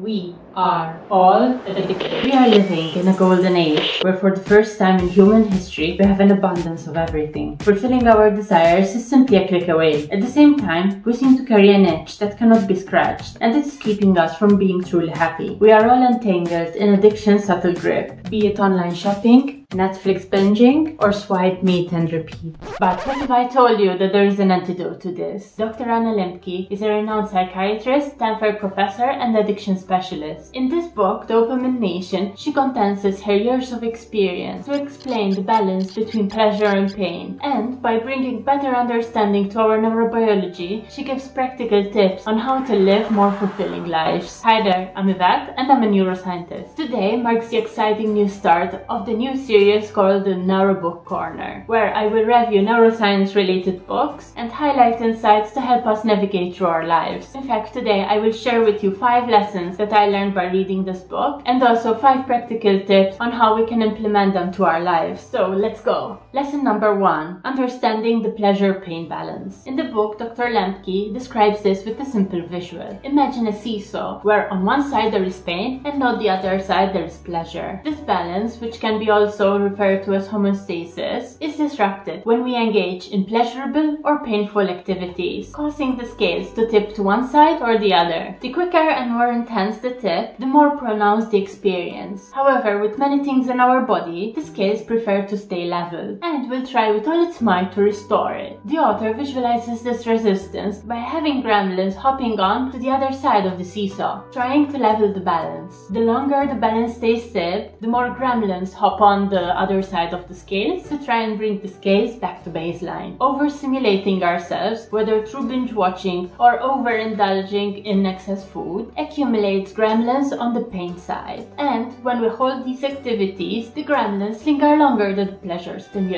We are all addicted. We are living in a golden age where, for the first time in human history, we have an abundance of everything. Fulfilling our desires is simply a click away. At the same time, we seem to carry an itch that cannot be scratched, and it is keeping us from being truly happy. We are all entangled in addiction's subtle grip, be it online shopping, Netflix binging, or swipe meet and repeat. But what if I told you that there is an antidote to this? Dr. Anna Lembke is a renowned psychiatrist, Stanford professor, and addiction specialist. In this book, Dopamine Nation, she condenses her years of experience to explain the balance between pleasure and pain. And by bringing better understanding to our neurobiology, she gives practical tips on how to live more fulfilling lives. Hi there, I'm Yvette, and I'm a neuroscientist. Today marks the exciting new start of the new series series called the Neurobook Corner, where I will review neuroscience related books and highlight insights to help us navigate through our lives. In fact, today I will share with you five lessons that I learned by reading this book and also five practical tips on how we can implement them to our lives. So let's go. Lesson number one Understanding the pleasure pain balance. In the book, Dr. Lembke describes this with a simple visual. Imagine a seesaw where on one side there is pain and on the other side there is pleasure. This balance, which can be also referred to as homeostasis, is disrupted when we engage in pleasurable or painful activities, causing the scales to tip to one side or the other. The quicker and more intense the tip, the more pronounced the experience. However, with many things in our body, the scales prefer to stay level and will try with all its might to restore it. The author visualizes this resistance by having gremlins hopping on to the other side of the seesaw, trying to level the balance. The longer the balance stays tipped, the more gremlins hop on the the other side of the scales to try and bring the scales back to baseline. Overstimulating ourselves, whether through binge watching or overindulging in excess food, accumulates gremlins on the pain side. And when we hold these activities, the gremlins linger longer than the pleasure stimulus,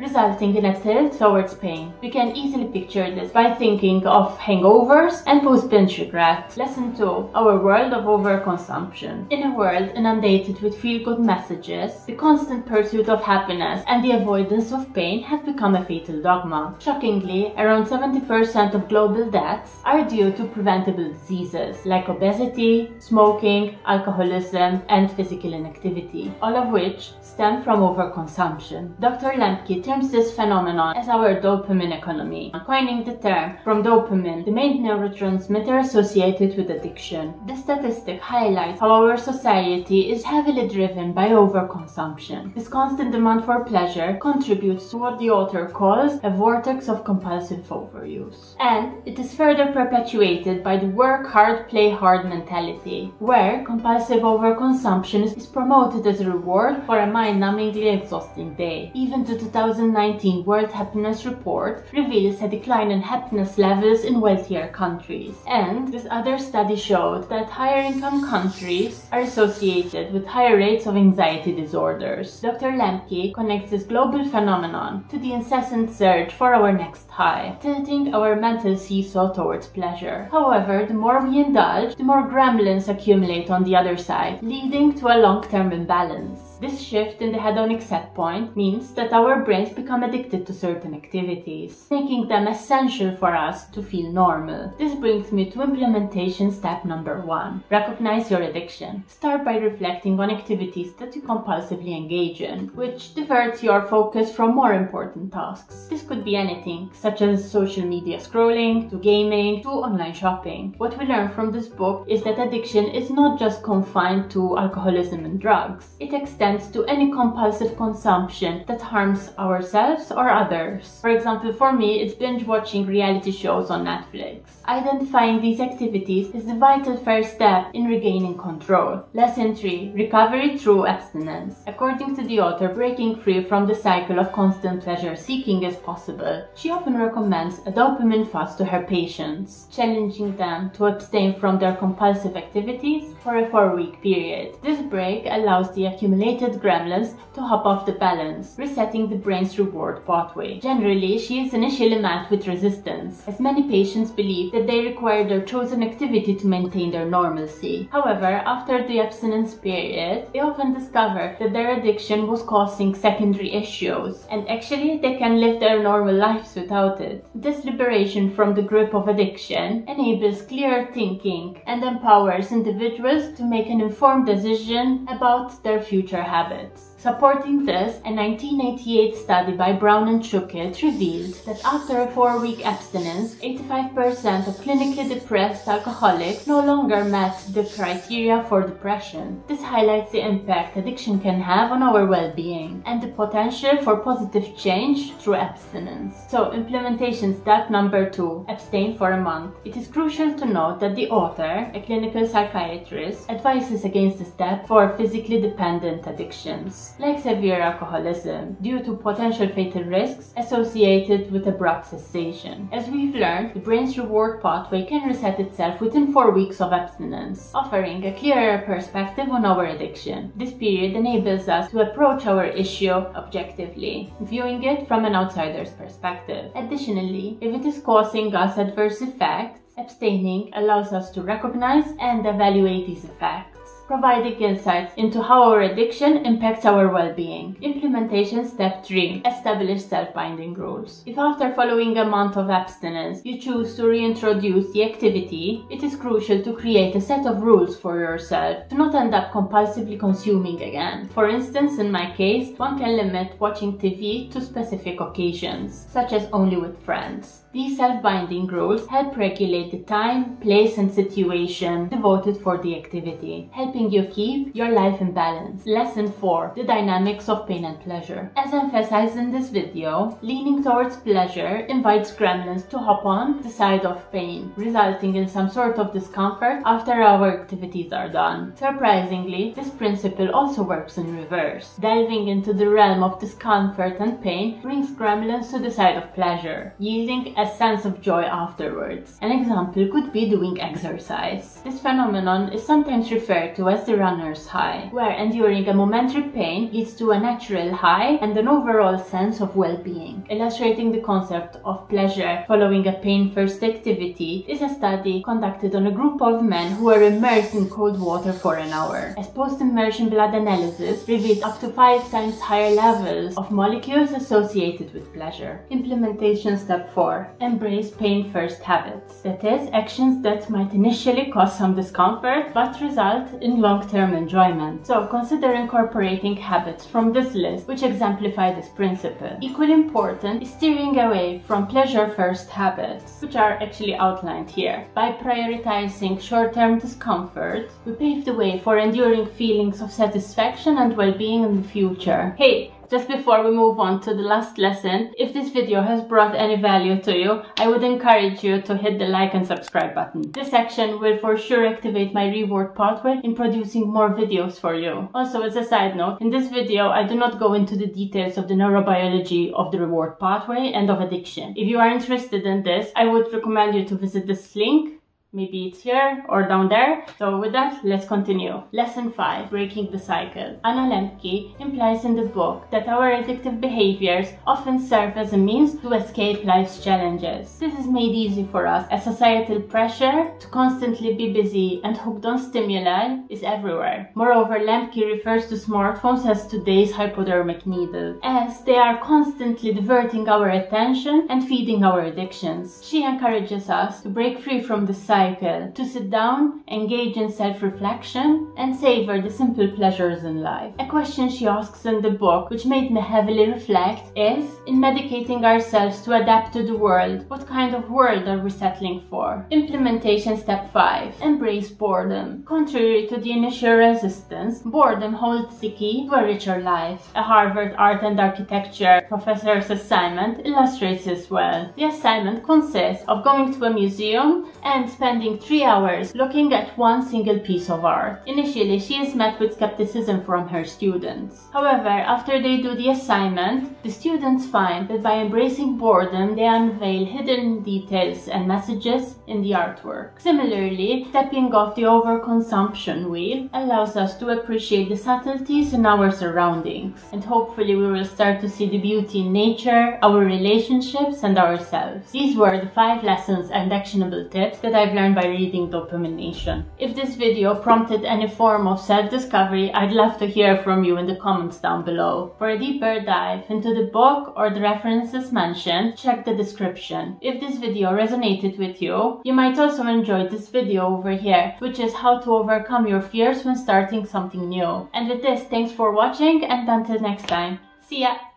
resulting in a tilt towards pain. We can easily picture this by thinking of hangovers and post-binge regret. Lesson 2. Our world of overconsumption. In a world inundated with feel-good messages, the constant pursuit of happiness and the avoidance of pain have become a fatal dogma. Shockingly, around 70% of global deaths are due to preventable diseases like obesity, smoking, alcoholism, and physical inactivity, all of which stem from overconsumption. Dr. Lembke terms this phenomenon as our dopamine economy, coining the term from dopamine, the main neurotransmitter associated with addiction. The statistic highlights how our society is heavily driven by overconsumption. This constant demand for pleasure contributes to what the author calls a vortex of compulsive overuse. And it is further perpetuated by the work hard, play hard mentality, where compulsive overconsumption is promoted as a reward for a mind-numbingly exhausting day. Even the 2019 World Happiness Report reveals a decline in happiness levels in wealthier countries. And this other study showed that higher income countries are associated with higher rates of anxiety disorders. Dr. Lembke connects this global phenomenon to the incessant search for our next high, tilting our mental seesaw towards pleasure. However, the more we indulge, the more gremlins accumulate on the other side, leading to a long-term imbalance. This shift in the hedonic set point means that our brains become addicted to certain activities, making them essential for us to feel normal. This brings me to implementation step number one. Recognize your addiction. Start by reflecting on activities that you compulsively engage in, which diverts your focus from more important tasks. This could be anything, such as social media scrolling, to gaming, to online shopping. What we learn from this book is that addiction is not just confined to alcoholism and drugs. It extends to any compulsive consumption that harms ourselves or others. For example, for me, it's binge watching reality shows on Netflix. Identifying these activities is the vital first step in regaining control. Lesson 3 Recovery through abstinence. According to the author, breaking free from the cycle of constant pleasure seeking is possible. She often recommends a dopamine fast to her patients, challenging them to abstain from their compulsive activities for a four week period. This break allows the accumulation gremlins to hop off the balance, resetting the brain's reward pathway. Generally, she is initially met with resistance, as many patients believe that they require their chosen activity to maintain their normalcy. However, after the abstinence period, they often discover that their addiction was causing secondary issues, and actually they can live their normal lives without it. This liberation from the grip of addiction enables clear thinking and empowers individuals to make an informed decision about their future habits. Supporting this, a 1988 study by Brown and Schuckit revealed that after a four-week abstinence, 85% of clinically depressed alcoholics no longer met the criteria for depression. This highlights the impact addiction can have on our well-being and the potential for positive change through abstinence. So, implementation step number two, abstain for a month. It is crucial to note that the author, a clinical psychiatrist, advises against the step for physically dependent addictions like severe alcoholism, due to potential fatal risks associated with abrupt cessation. As we've learned, the brain's reward pathway can reset itself within 4 weeks of abstinence, offering a clearer perspective on our addiction. This period enables us to approach our issue objectively, viewing it from an outsider's perspective. Additionally, if it is causing us adverse effects, abstaining allows us to recognize and evaluate these effects providing insights into how our addiction impacts our well-being. Implementation Step 3. Establish self-binding rules. If after following a month of abstinence you choose to reintroduce the activity, it is crucial to create a set of rules for yourself to not end up compulsively consuming again. For instance, in my case, one can limit watching TV to specific occasions, such as only with friends. These self-binding rules help regulate the time, place and situation devoted for the activity, helping you keep your life in balance. Lesson 4. The dynamics of pain and pleasure. As emphasized in this video, leaning towards pleasure invites gremlins to hop on the side of pain, resulting in some sort of discomfort after our activities are done. Surprisingly, this principle also works in reverse. Delving into the realm of discomfort and pain brings gremlins to the side of pleasure, yielding a sense of joy afterwards. An example could be doing exercise. This phenomenon is sometimes referred to as the runner's high, where enduring a momentary pain leads to a natural high and an overall sense of well-being. Illustrating the concept of pleasure following a pain-first activity is a study conducted on a group of men who were immersed in cold water for an hour. As post-immersion blood analysis revealed up to five times higher levels of molecules associated with pleasure. Implementation step 4 embrace pain first habits. That is, actions that might initially cause some discomfort but result in long term enjoyment. So consider incorporating habits from this list which exemplify this principle. Equally important is steering away from pleasure first habits, which are actually outlined here. By prioritizing short term discomfort, we pave the way for enduring feelings of satisfaction and well being in the future. Hey, just before we move on to the last lesson, if this video has brought any value to you, I would encourage you to hit the like and subscribe button. This section will for sure activate my reward pathway in producing more videos for you. Also, as a side note, in this video, I do not go into the details of the neurobiology of the reward pathway and of addiction. If you are interested in this, I would recommend you to visit this link Maybe it's here or down there. So with that, let's continue. Lesson 5, Breaking the Cycle. Anna Lembke implies in the book that our addictive behaviors often serve as a means to escape life's challenges. This is made easy for us as societal pressure to constantly be busy and hooked on stimuli is everywhere. Moreover, Lembke refers to smartphones as today's hypodermic needle, as they are constantly diverting our attention and feeding our addictions. She encourages us to break free from the cycle cycle to sit down, engage in self reflection, and savor the simple pleasures in life. A question she asks in the book, which made me heavily reflect, is In medicating ourselves to adapt to the world, what kind of world are we settling for? Implementation step 5 Embrace boredom. Contrary to the initial resistance, boredom holds the key to a richer life. A Harvard art and architecture professor's assignment illustrates this well. The assignment consists of going to a museum and spending spending three hours looking at one single piece of art. Initially, she is met with skepticism from her students. However, after they do the assignment, the students find that by embracing boredom, they unveil hidden details and messages in the artwork. Similarly, stepping off the overconsumption wheel allows us to appreciate the subtleties in our surroundings, and hopefully we will start to see the beauty in nature, our relationships, and ourselves. These were the five lessons and actionable tips that I've learned by reading Dopamine Nation. If this video prompted any form of self-discovery, I'd love to hear from you in the comments down below. For a deeper dive into the book or the references mentioned, check the description. If this video resonated with you, you might also enjoy this video over here, which is how to overcome your fears when starting something new. And with this, thanks for watching and until next time, see ya!